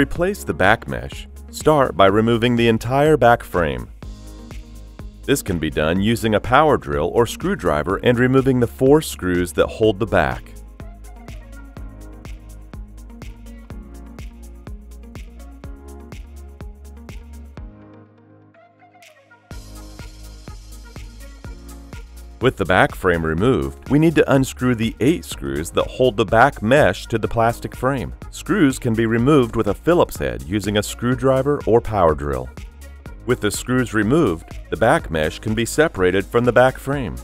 replace the back mesh, start by removing the entire back frame. This can be done using a power drill or screwdriver and removing the four screws that hold the back. With the back frame removed, we need to unscrew the 8 screws that hold the back mesh to the plastic frame. Screws can be removed with a Phillips head using a screwdriver or power drill. With the screws removed, the back mesh can be separated from the back frame.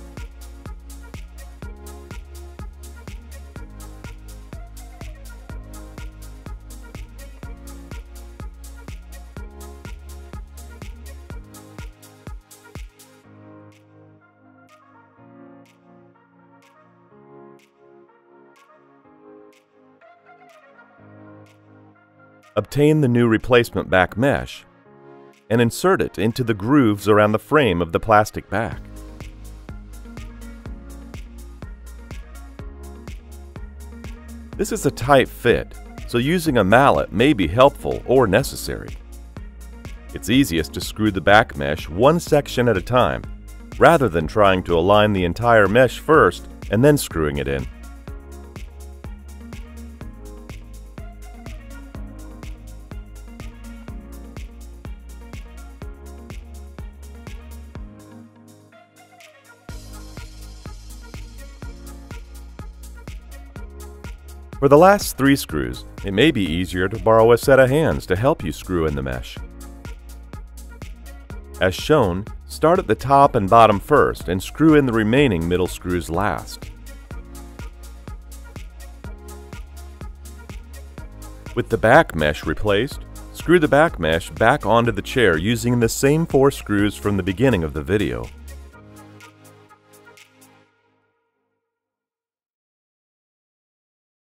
Obtain the new replacement back mesh and insert it into the grooves around the frame of the plastic back. This is a tight fit, so using a mallet may be helpful or necessary. It's easiest to screw the back mesh one section at a time, rather than trying to align the entire mesh first and then screwing it in. For the last three screws, it may be easier to borrow a set of hands to help you screw in the mesh. As shown, start at the top and bottom first and screw in the remaining middle screws last. With the back mesh replaced, screw the back mesh back onto the chair using the same four screws from the beginning of the video.